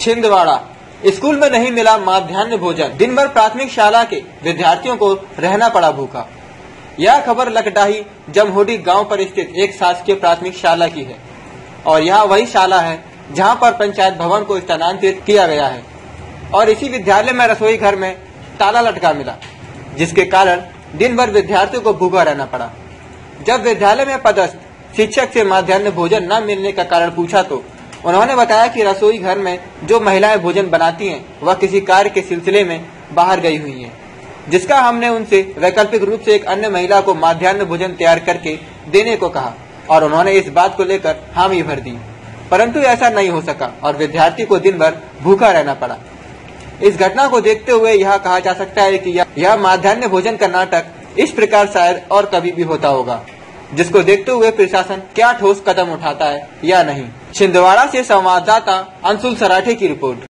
Chhindwara. School में नहीं मिला माध्यान्ह भोजन। दिन भर प्राथमिक शाला के विद्यार्थियों को रहना पड़ा भूखा। यह खबर लकडाही जमहोडी गाँव पर स्थित एक शासकीय प्राथमिक शाला की है। और यह वही शाला है जहाँ पर पंचायत भवन को स्थानांतरित किया गया है। और इसी विद्यालय में रसोई घर में ताला लटका मिला, जिसके कारण दिन भर विद्यार्थियों को भूखा रहना पड़ा। जब विद्यालय में पदस्थ शिक्षक से माध्यान्ह भोजन न मिलने का कारण पूछा तो उन्होंने बताया कि रसोई घर में जो महिलाएँ भोजन बनाती हैं, वह किसी कार्य के सिलसिले में बाहर गई हुई हैं, जिसका हमने उनसे वैकल्पिक रूप से एक अन्य महिला को माध्यान्ह भोजन तैयार करके देने को कहा, और उन्होंने इस बात को लेकर हामी भर दी। परंतु ऐसा नहीं हो सका, और विद्यार्थी को दिन भर भूखा रहना पड़ा। इस घटना को देखते हुए यह कहा जा सकता है कि यह माध्यान्ह भोजन का नाटक इस प्रकार शायद और कभी भी होता होगा, जिसको देखते हुए प्रशासन क्या ठोस कदम उठाता है या नहीं। छिंदवाड़ा से संवाददाता अंशुल सराठे की रिपोर्ट।